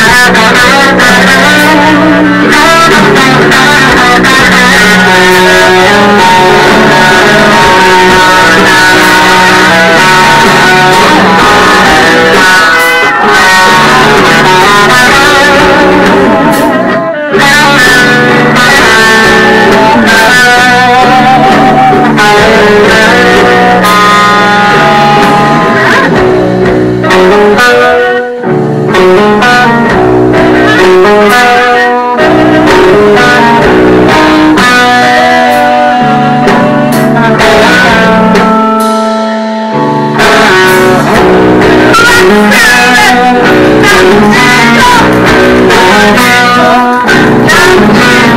Ah. Hãy subscribe